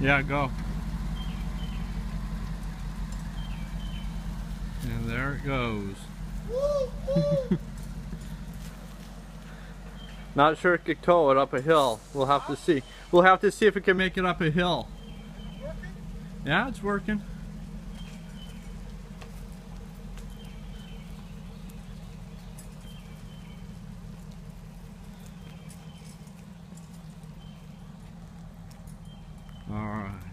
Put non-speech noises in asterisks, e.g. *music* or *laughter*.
Yeah, go. And there it goes. *laughs* Not sure it could tow it up a hill. We'll have to see. We'll have to see if it can make it up a hill. Yeah, it's working. All right.